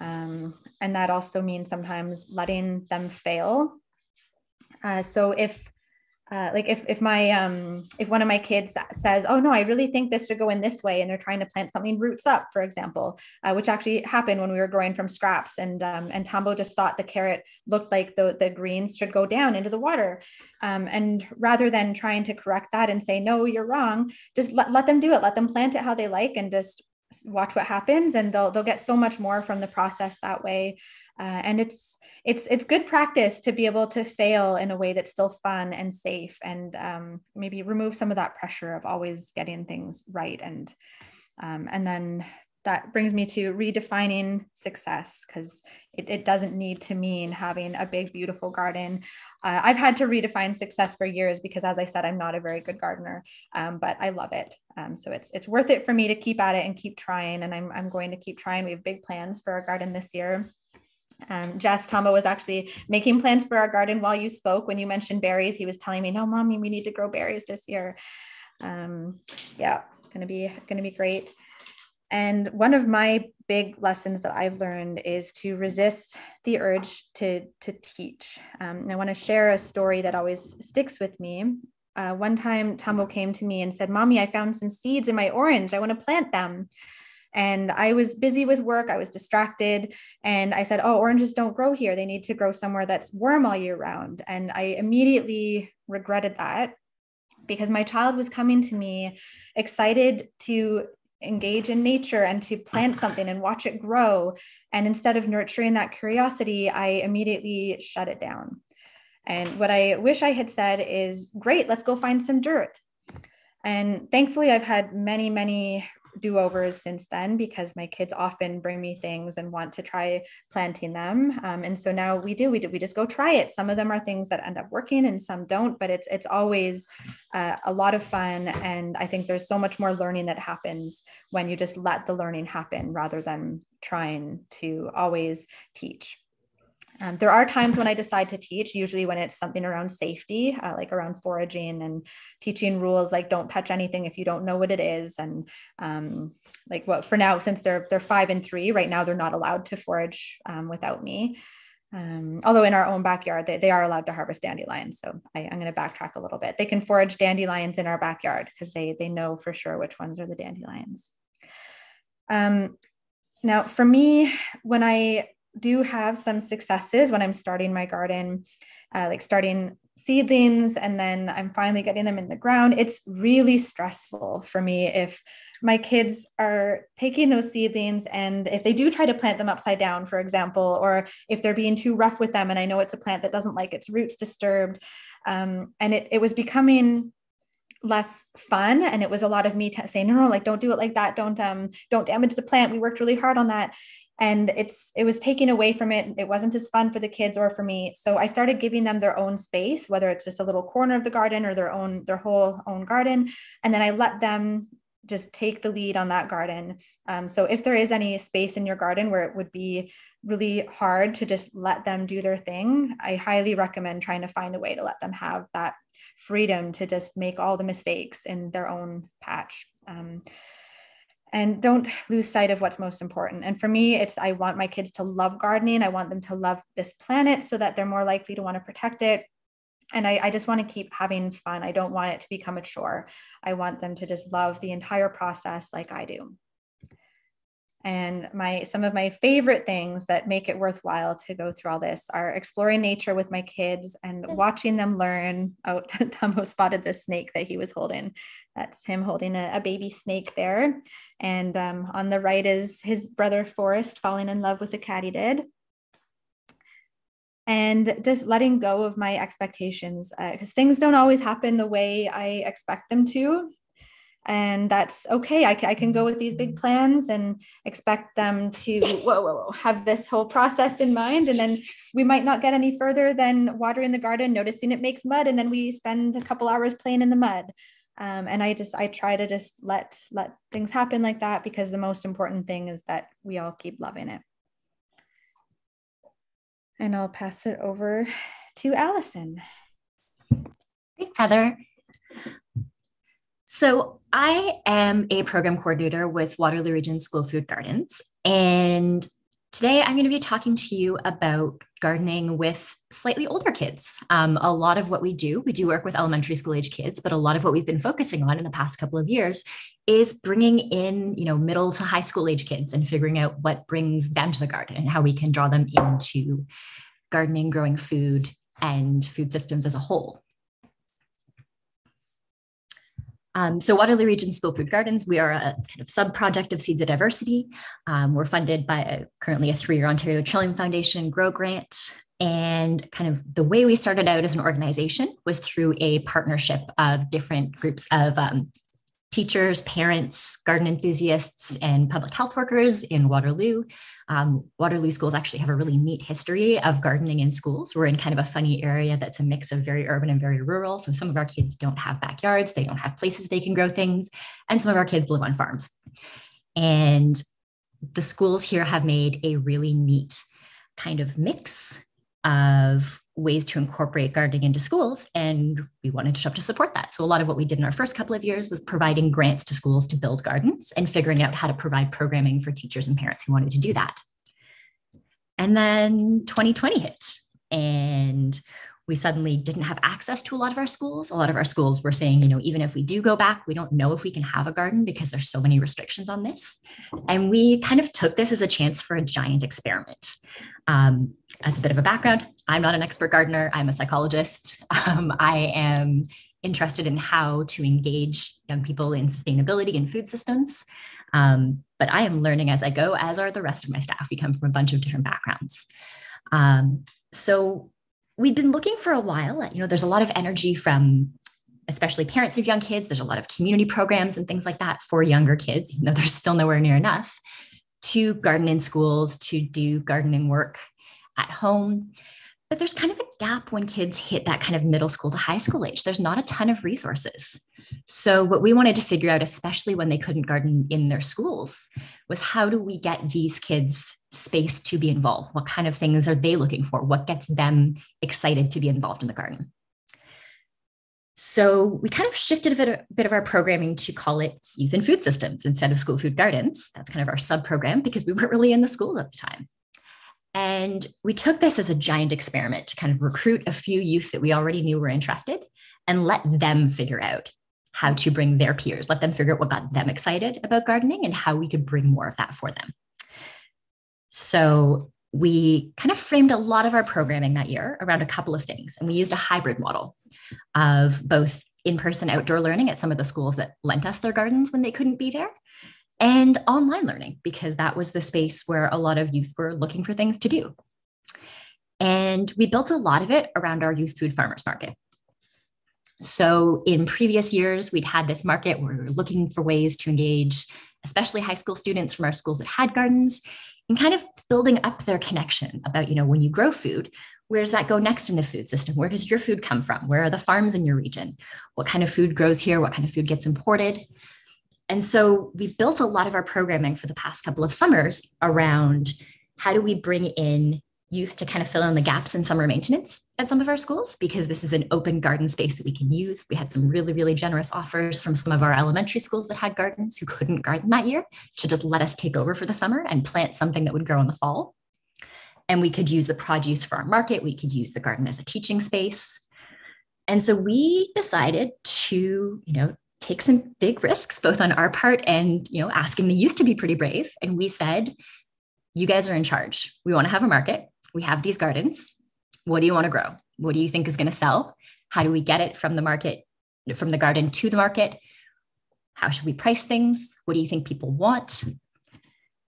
S3: Um, and that also means sometimes letting them fail. Uh, so if uh, like if if my um if one of my kids says oh no i really think this should go in this way and they're trying to plant something roots up for example uh, which actually happened when we were growing from scraps and um, and tombo just thought the carrot looked like the the greens should go down into the water. Um, and rather than trying to correct that and say no you're wrong just let, let them do it. Let them plant it how they like and just watch what happens and they'll they'll get so much more from the process that way uh, and it's it's it's good practice to be able to fail in a way that's still fun and safe and um, maybe remove some of that pressure of always getting things right. And um, and then that brings me to redefining success because it, it, doesn't need to mean having a big beautiful garden. Uh, i've had to redefine success for years because as i said i'm not a very good gardener um, but i love it. Um, so it's it's worth it for me to keep at it and keep trying. And I'm, I'm going to keep trying. We have big plans for our garden this year um, Jess Tombo was actually making plans for our garden while you spoke. When you mentioned berries, he was telling me, "No, mommy, we need to grow berries this year." Um, yeah, it's gonna be gonna be great. And one of my big lessons that I've learned is to resist the urge to to teach. Um, I want to share a story that always sticks with me. Uh, one time, Tombo came to me and said, "Mommy, I found some seeds in my orange. I want to plant them." And I was busy with work, I was distracted. And I said, Oh, oranges don't grow here. They need to grow somewhere that's warm all year round. And I immediately regretted that because my child was coming to me excited to engage in nature and to plant something and watch it grow. And instead of nurturing that curiosity, I immediately shut it down. And what I wish I had said is, great, let's go find some dirt. And thankfully, I've had many, many do overs since then because my kids often bring me things and want to try planting them. Um, and so now we do, we do, we just go try it. Some of them are things that end up working and some don't, but it's, it's always uh, a lot of fun. And I think there's so much more learning that happens when you just let the learning happen rather than trying to always teach. Um, there are times when I decide to teach, usually when it's something around safety, uh, like around foraging and teaching rules like don't touch anything if you don't know what it is. And um, like what for now, since they're they're five and three, right now they're not allowed to forage um, without me. Um, although in our own backyard, they, they are allowed to harvest dandelions. So I, am going to backtrack a little bit. They can forage dandelions in our backyard because they they know for sure which ones are the dandelions. Um, now, for me, when I do have some successes when I'm starting my garden, uh, like starting seedlings and then I'm finally getting them in the ground. It's really stressful for me if my kids are taking those seedlings and if they do try to plant them upside down, for example, or if they're being too rough with them and I know it's a plant that doesn't like its roots disturbed. Um, and it, it was becoming less fun and it was a lot of me t- saying no no like don't do it like that. Don't um don't damage the plant. We worked really hard on that and it's it was taken away from it. It wasn't as fun for the kids or for me. So i started giving them their own space whether it's just a little corner of the garden or their own their whole own garden and then i let them just take the lead on that garden. Um, so if there is any space in your garden where it would be really hard to just let them do their thing i highly recommend trying to find a way to let them have that freedom to just make all the mistakes in their own patch um, and don't lose sight of what's most important. And for me, it's I want my kids to love gardening. I want them to love this planet so that they're more likely to want to protect it. And I, I just want to keep having fun. I don't want it to become a chore. I want them to just love the entire process like I do and my some of my favorite things that make it worthwhile to go through all this are exploring nature with my kids and watching them learn oh Tumbo spotted the snake that he was holding. That's him holding a, a baby snake there. And um, on the right is his brother Forrest falling in love with the cat he did. And just letting go of my expectations because uh, things don't always happen the way I expect them to and that's okay. I, I, can go with these big plans and expect them to whoa, whoa, whoa, have this whole process in mind. And then we might not get any further than watering the garden, noticing it makes mud, and then we spend a couple hours playing in the mud. Um, and I just I try to just let let things happen like that because the most important thing is that we all keep loving it. And I'll pass it over to Allison.
S5: Thanks, Heather. So, I am a program coordinator with Waterloo Region School Food Gardens. And today I'm going to be talking to you about gardening with slightly older kids. Um, a lot of what we do, we do work with elementary school age kids, but a lot of what we've been focusing on in the past couple of years is bringing in, you know, middle to high school age kids and figuring out what brings them to the garden and how we can draw them into gardening, growing food, and food systems as a whole. Um, so Waterloo Region School Food Gardens, we are a kind of sub-project of Seeds of Diversity. Um, we're funded by a, currently a three-year Ontario Trillium Foundation Grow Grant. And kind of the way we started out as an organization was through a partnership of different groups of um, teachers, parents, garden enthusiasts, and public health workers in Waterloo. Um, Waterloo schools actually have a really neat history of gardening in schools. We're in kind of a funny area that's a mix of very urban and very rural. So some of our kids don't have backyards, they don't have places they can grow things, and some of our kids live on farms. And the schools here have made a really neat kind of mix of ways to incorporate gardening into schools and we wanted to show up to support that. So a lot of what we did in our first couple of years was providing grants to schools to build gardens and figuring out how to provide programming for teachers and parents who wanted to do that. And then 2020 hit and we suddenly didn't have access to a lot of our schools. A lot of our schools were saying, you know, even if we do go back, we don't know if we can have a garden because there's so many restrictions on this. And we kind of took this as a chance for a giant experiment. Um, as a bit of a background, I'm not an expert gardener, I'm a psychologist. Um, I am interested in how to engage young people in sustainability and food systems. Um, but I am learning as I go, as are the rest of my staff. We come from a bunch of different backgrounds. Um, so we've been looking for a while. You know, there's a lot of energy from especially parents of young kids. There's a lot of community programs and things like that for younger kids, even though there's still nowhere near enough to garden in schools, to do gardening work at home. But there's kind of a gap when kids hit that kind of middle school to high school age. There's not a ton of resources. So, what we wanted to figure out, especially when they couldn't garden in their schools, was how do we get these kids space to be involved? What kind of things are they looking for? What gets them excited to be involved in the garden? So we kind of shifted a bit, a bit, of our programming to call it youth and food systems instead of school food gardens. That's kind of our sub program because we weren't really in the school at the time. And we took this as a giant experiment to kind of recruit a few youth that we already knew were interested and let them figure out how to bring their peers, let them figure out what got them excited about gardening and how we could bring more of that for them. So we kind of framed a lot of our programming that year around a couple of things. And we used a hybrid model of both in person outdoor learning at some of the schools that lent us their gardens when they couldn't be there, and online learning, because that was the space where a lot of youth were looking for things to do. And we built a lot of it around our youth food farmers market. So in previous years, we'd had this market where we were looking for ways to engage, especially high school students from our schools that had gardens, and kind of building up their connection about, you know, when you grow food, where does that go next in the food system? Where does your food come from? Where are the farms in your region? What kind of food grows here? What kind of food gets imported? And so we built a lot of our programming for the past couple of summers around how do we bring in youth to kind of fill in the gaps in summer maintenance at some of our schools because this is an open garden space that we can use. We had some really, really generous offers from some of our elementary schools that had gardens who couldn't garden that year to just let us take over for the summer and plant something that would grow in the fall. And we could use the produce for our market. We could use the garden as a teaching space. And so we decided to, you know, take some big risks both on our part and you know asking the youth to be pretty brave. And we said you guys are in charge. We want to have a market. We have these gardens. What do you want to grow? What do you think is going to sell? How do we get it from the market from the garden to the market? How should we price things? What do you think people want?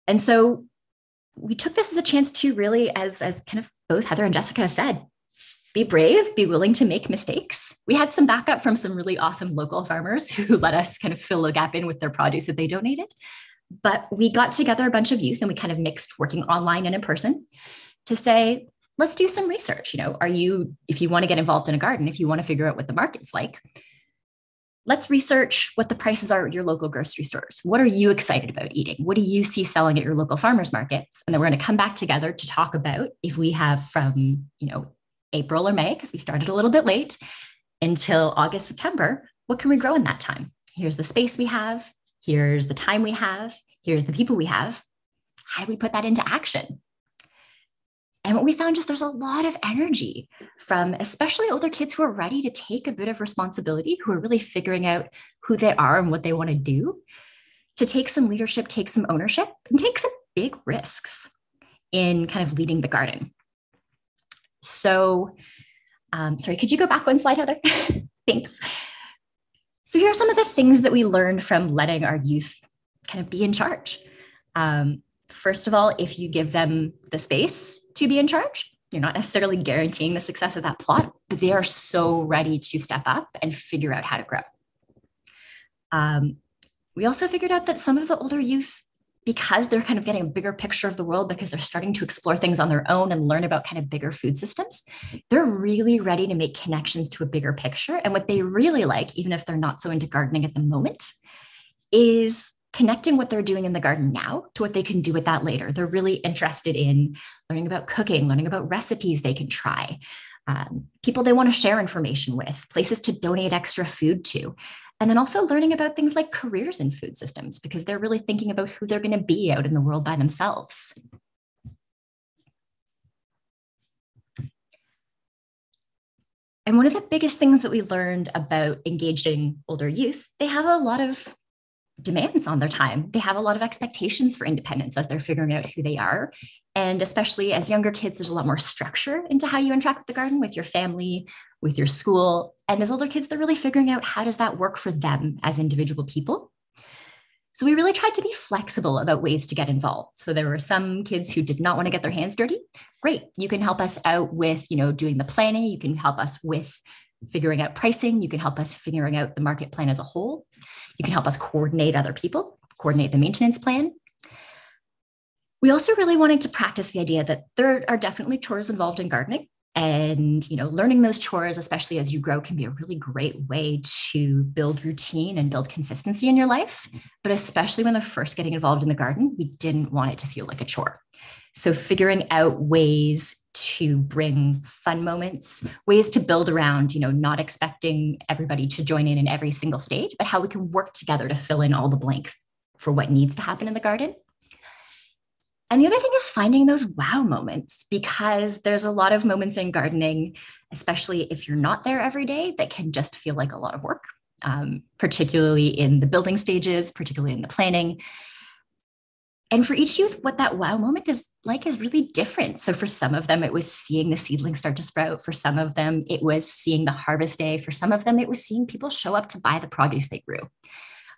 S5: And so we took this as a chance to really as as kind of both heather and jessica said be brave, be willing to make mistakes. We had some backup from some really awesome local farmers who let us kind of fill a gap in with their produce that they donated. But we got together a bunch of youth and we kind of mixed working online and in person to say, let's do some research. You know, are you, if you want to get involved in a garden, if you want to figure out what the market's like, let's research what the prices are at your local grocery stores. What are you excited about eating? What do you see selling at your local farmers markets? And then we're going to come back together to talk about if we have from, you know, April or May, because we started a little bit late, until August, September, what can we grow in that time? Here's the space we have. Here's the time we have. Here's the people we have. How do we put that into action? And what we found is there's a lot of energy from especially older kids who are ready to take a bit of responsibility, who are really figuring out who they are and what they want to do, to take some leadership, take some ownership, and take some big risks in kind of leading the garden. So, um, sorry, could you go back one slide, Heather? Thanks. So, here are some of the things that we learned from letting our youth kind of be in charge. Um, first of all, if you give them the space to be in charge, you're not necessarily guaranteeing the success of that plot, but they are so ready to step up and figure out how to grow. Um, we also figured out that some of the older youth because they're kind of getting a bigger picture of the world because they're starting to explore things on their own and learn about kind of bigger food systems, they're really ready to make connections to a bigger picture. And what they really like, even if they're not so into gardening at the moment, is connecting what they're doing in the garden now to what they can do with that later. They're really interested in learning about cooking, learning about recipes they can try, um, people they want to share information with, places to donate extra food to. And then also learning about things like careers in food systems, because they're really thinking about who they're going to be out in the world by themselves. And one of the biggest things that we learned about engaging older youth, they have a lot of demands on their time. They have a lot of expectations for independence as they're figuring out who they are. And especially as younger kids, there's a lot more structure into how you interact with the garden, with your family, with your school. And as older kids, they're really figuring out how does that work for them as individual people. So we really tried to be flexible about ways to get involved. So there were some kids who did not want to get their hands dirty. Great. You can help us out with, you know, doing the planning. You can help us with figuring out pricing. You can help us figuring out the market plan as a whole. You can help us coordinate other people, coordinate the maintenance plan. We also really wanted to practice the idea that there are definitely chores involved in gardening and you know learning those chores especially as you grow can be a really great way to build routine and build consistency in your life but especially when they're first getting involved in the garden we didn't want it to feel like a chore so figuring out ways to bring fun moments ways to build around you know not expecting everybody to join in in every single stage but how we can work together to fill in all the blanks for what needs to happen in the garden and the other thing is finding those wow moments because there's a lot of moments in gardening, especially if you're not there every day, that can just feel like a lot of work, um, particularly in the building stages, particularly in the planning. And for each youth, what that wow moment is like is really different. So for some of them, it was seeing the seedlings start to sprout. For some of them, it was seeing the harvest day. For some of them, it was seeing people show up to buy the produce they grew.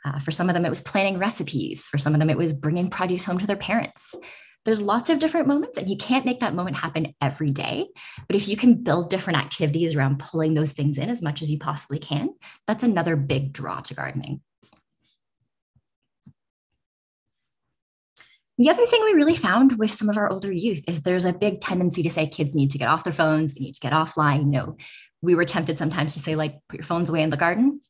S5: Uh, for some of them, it was planning recipes. For some of them, it was bringing produce home to their parents. There's lots of different moments, and you can't make that moment happen every day. But if you can build different activities around pulling those things in as much as you possibly can, that's another big draw to gardening. The other thing we really found with some of our older youth is there's a big tendency to say kids need to get off their phones, they need to get offline. No, we were tempted sometimes to say, like, put your phones away in the garden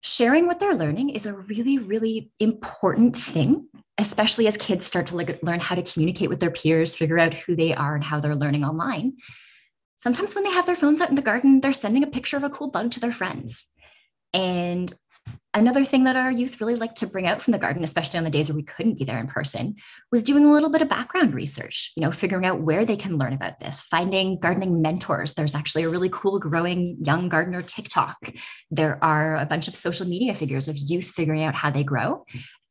S5: sharing what they're learning is a really, really important thing, especially as kids start to learn how to communicate with their peers, figure out who they are and how they're learning online. Sometimes when they have their phones out in the garden, they're sending a picture of a cool bug to their friends. And Another thing that our youth really liked to bring out from the garden, especially on the days where we couldn't be there in person, was doing a little bit of background research, you know, figuring out where they can learn about this, finding gardening mentors. There's actually a really cool growing young gardener TikTok. There are a bunch of social media figures of youth figuring out how they grow.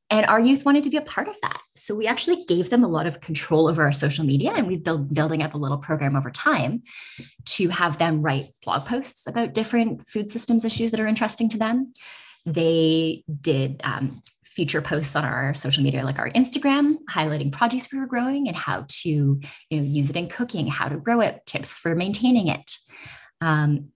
S5: And our youth wanted to be a part of that. So we actually gave them a lot of control over our social media, and we've been building up a little program over time to have them write blog posts about different food systems issues that are interesting to them they did um, feature posts on our social media, like our Instagram, highlighting produce we were growing and how to you know, use it in cooking, how to grow it, tips for maintaining it. Um,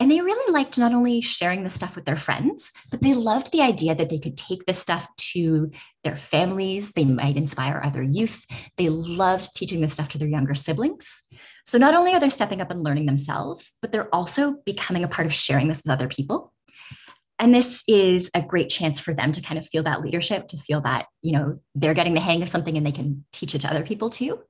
S5: and they really liked not only sharing the stuff with their friends, but they loved the idea that they could take this stuff to their families. They might inspire other youth. They loved teaching this stuff to their younger siblings. So not only are they stepping up and learning themselves, but they're also becoming a part of sharing this with other people and this is a great chance for them to kind of feel that leadership to feel that you know they're getting the hang of something and they can teach it to other people too.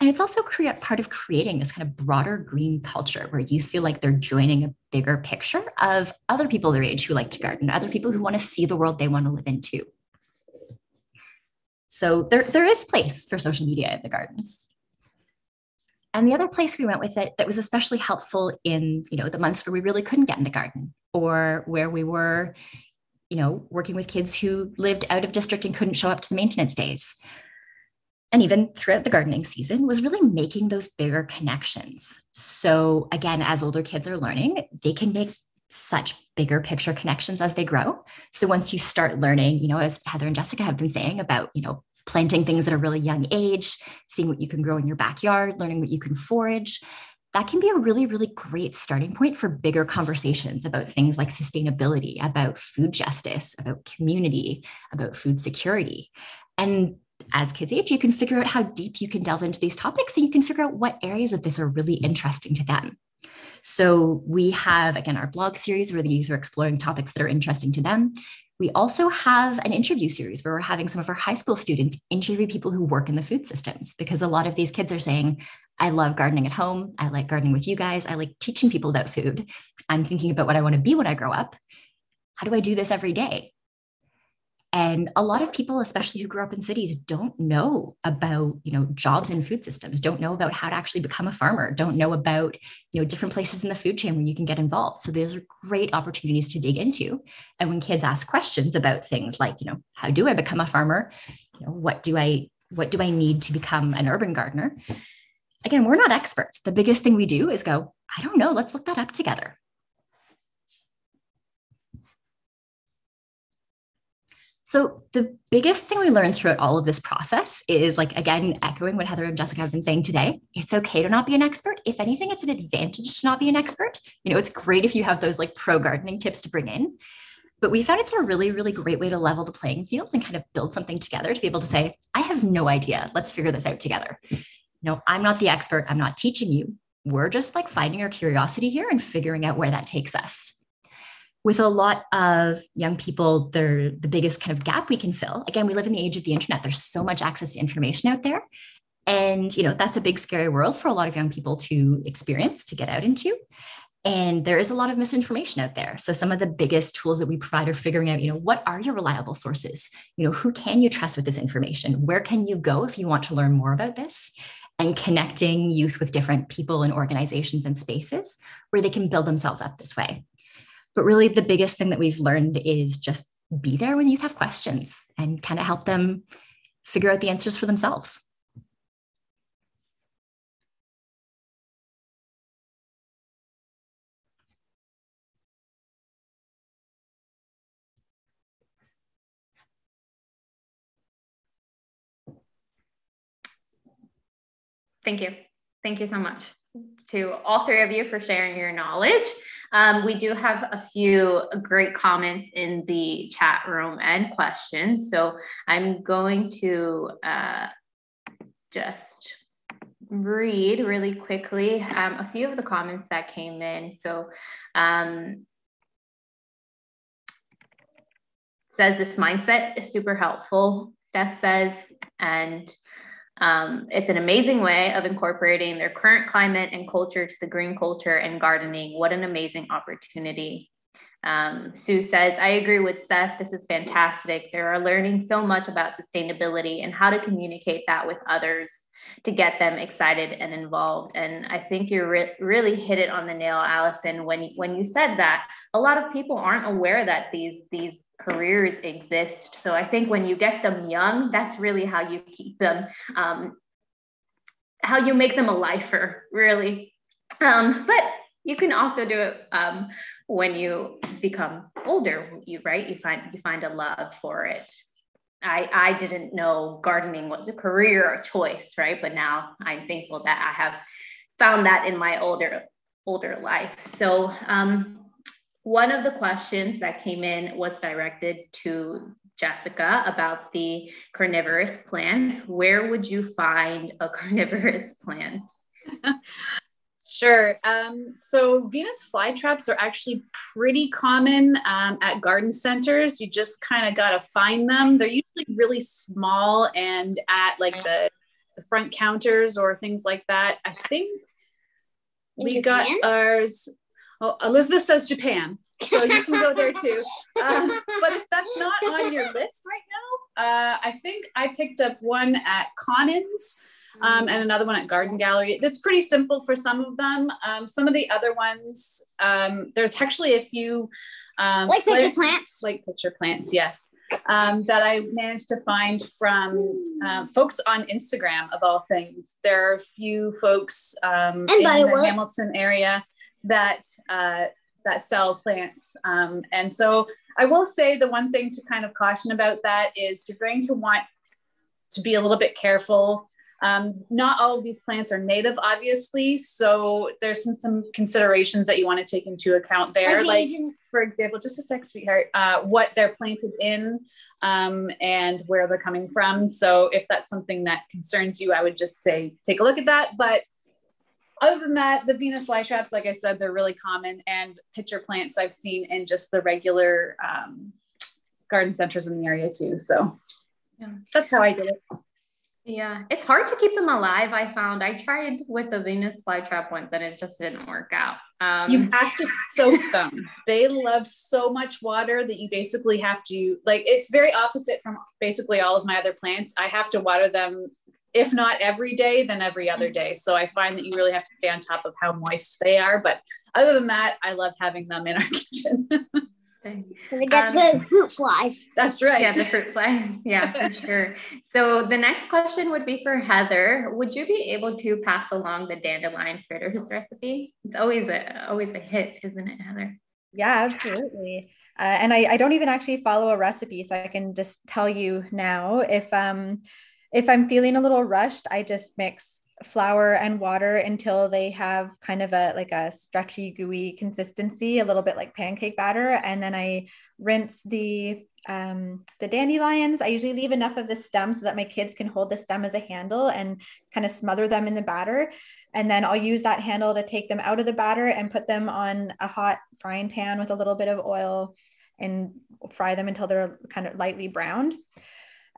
S5: And it's also part of creating this kind of broader green culture where you feel like they're joining a bigger picture of other people their age who like to garden other people who want to see the world they want to live in too. So there, there is place for social media in the gardens. And the other place we went with it that was especially helpful in, you know, the months where we really couldn't get in the garden or where we were, you know, working with kids who lived out of district and couldn't show up to the maintenance days. And even throughout the gardening season was really making those bigger connections. So again, as older kids are learning, they can make such bigger picture connections as they grow. So once you start learning, you know, as Heather and Jessica have been saying about, you know, planting things at a really young age, seeing what you can grow in your backyard, learning what you can forage. That can be a really, really great starting point for bigger conversations about things like sustainability, about food justice, about community, about food security. And as kids age, you can figure out how deep you can delve into these topics and you can figure out what areas of this are really interesting to them. So we have, again, our blog series where the youth are exploring topics that are interesting to them. We also have an interview series where we're having some of our high school students interview people who work in the food systems because a lot of these kids are saying, I love gardening at home. I like gardening with you guys. I like teaching people about food. I'm thinking about what I want to be when I grow up. How do I do this every day? And a lot of people, especially who grew up in cities, don't know about, you know, jobs in food systems, don't know about how to actually become a farmer, don't know about, you know, different places in the food chain where you can get involved. So those are great opportunities to dig into. And when kids ask questions about things like, you know, how do I become a farmer? You know, what do I what do I need to become an urban gardener? Again, we're not experts. The biggest thing we do is go, I don't know, let's look that up together. So the biggest thing we learned throughout all of this process is like again echoing what Heather and Jessica have been saying today. It's okay to not be an expert. If anything, it's an advantage to not be an expert. You know, it's great if you have those like pro gardening tips to bring in. But we found it's a really, really great way to level the playing field and kind of build something together to be able to say, I have no idea. Let's figure this out together. No, I'm not the expert. I'm not teaching you. We're just like finding our curiosity here and figuring out where that takes us with a lot of young people, they're the biggest kind of gap we can fill. Again, we live in the age of the internet. There's so much access to information out there. And, you know, that's a big, scary world for a lot of young people to experience, to get out into. And there is a lot of misinformation out there. So some of the biggest tools that we provide are figuring out, you know, what are your reliable sources? You know, who can you trust with this information? Where can you go if you want to learn more about this? And connecting youth with different people and organizations and spaces where they can build themselves up this way. But really, the biggest thing that we've learned is just be there when youth have questions and kind of help them figure out the answers for themselves.
S1: Thank you. Thank you so much to all three of you for sharing your knowledge. Um, we do have a few great comments in the chat room and questions. So I'm going to uh, just read really quickly um, a few of the comments that came in. So um, says this mindset is super helpful. Steph says, and um, it's an amazing way of incorporating their current climate and culture to the green culture and gardening. What an amazing opportunity. Um, Sue says, I agree with Seth. This is fantastic. They are learning so much about sustainability and how to communicate that with others to get them excited and involved. And I think you re- really hit it on the nail, Allison, when, when you said that a lot of people aren't aware that these, these careers exist. So I think when you get them young, that's really how you keep them, um, how you make them a lifer, really. Um, but you can also do it um, when you become older, you right? You find you find a love for it. I, I didn't know gardening was a career choice, right? But now I'm thankful that I have found that in my older older life. So um, one of the questions that came in was directed to Jessica about the carnivorous plants. Where would you find a carnivorous plant?
S2: Sure. Um, so Venus flytraps are actually pretty common um, at garden centers. You just kind of got to find them. They're usually really small and at like the, the front counters or things like that. I think In we Japan? got ours well, Elizabeth says Japan, so you can go there too. Um, but if that's not on your list right now, uh, I think I picked up one at Connon's um, and another one at Garden Gallery. It's pretty simple for some of them. Um, some of the other ones, um, there's actually a few.
S4: Um, like pitcher plants.
S2: Like pitcher plants, yes. Um, that I managed to find from uh, folks on Instagram, of all things. There are a few folks um, in the Hamilton area that uh, that sell plants. Um, and so I will say the one thing to kind of caution about that is you're going to want to be a little bit careful. Um, not all of these plants are native, obviously. So there's some, some considerations that you want to take into account there. Okay, like, for example, just a sec, sweetheart, uh, what they're planted in um, and where they're coming from. So if that's something that concerns you, I would just say take a look at that. But other than that, the Venus flytraps, like I said, they're really common and pitcher plants I've seen in just the regular um, garden centers in the area too. So yeah, that's how I did it.
S1: Yeah, it's hard to keep them alive. I found I tried with the Venus flytrap once and it just didn't work out.
S2: Um, you have to soak them. they love so much water that you basically have to like. It's very opposite from basically all of my other plants. I have to water them if not every day, then every other day. So I find that you really have to stay on top of how moist they are. But other than that, I love having them in our kitchen.
S4: That's um, the fruit flies.
S2: That's right.
S1: Yeah, the fruit flies. Yeah, for sure. So the next question would be for Heather. Would you be able to pass along the dandelion fritters recipe? It's always a always a hit, isn't it, Heather?
S3: Yeah, absolutely. Uh, and I, I don't even actually follow a recipe, so I can just tell you now if um if I'm feeling a little rushed, I just mix flour and water until they have kind of a like a stretchy gooey consistency a little bit like pancake batter. And then i rinse the um, the dandelions. I usually leave enough of the stem so that my kids can hold the stem as a handle and kind of smother them in the batter. And then i'll use that handle to take them out of the batter and put them on a hot frying pan with a little bit of oil and fry them until they're kind of lightly browned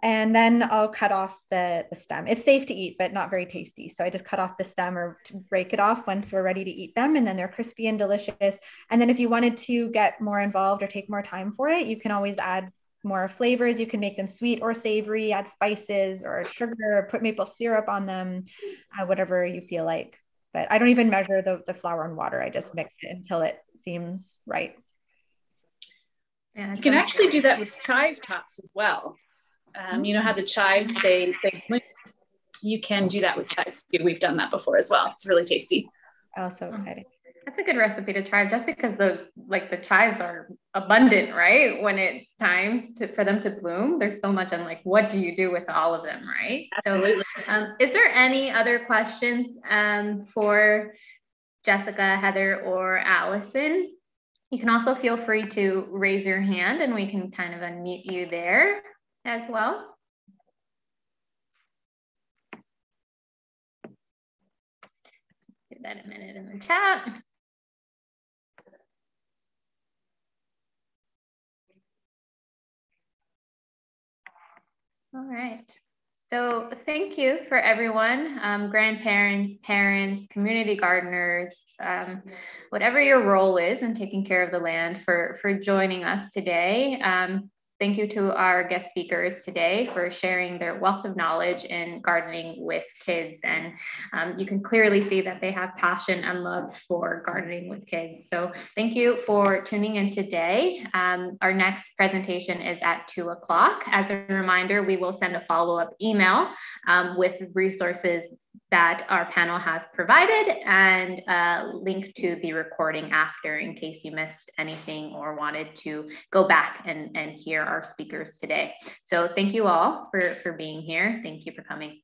S3: and then I'll cut off the, the stem. It's safe to eat, but not very tasty. So I just cut off the stem or break it off once we're ready to eat them. And then they're crispy and delicious. And then if you wanted to get more involved or take more time for it, you can always add more flavors. You can make them sweet or savory, add spices or sugar, put maple syrup on them, uh, whatever you feel like. But I don't even measure the, the flour and water. I just mix it until it seems right.
S2: Yeah, you can actually do that with chive tops as well. Um, you know how the chives they they you can do that with chives too. We've done that before as well. It's really tasty.
S3: Oh, so exciting.
S1: That's a good recipe to try just because those like the chives are abundant, right? When it's time to, for them to bloom, there's so much and like what do you do with all of them, right?
S2: Absolutely.
S1: So um, is there any other questions um, for Jessica, Heather, or Allison? You can also feel free to raise your hand and we can kind of unmute you there as well. Give that a minute in the chat. All right. So thank you for everyone, um, grandparents, parents, community gardeners, um, whatever your role is in taking care of the land for, for joining us today. Um, Thank you to our guest speakers today for sharing their wealth of knowledge in gardening with kids. And um, you can clearly see that they have passion and love for gardening with kids. So thank you for tuning in today. Um, our next presentation is at two o'clock. As a reminder, we will send a follow-up email um, with resources that our panel has provided and a link to the recording after in case you missed anything or wanted to go back and, and hear our speakers today. So thank you all for, for being here. Thank you for coming.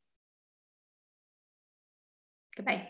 S1: Goodbye.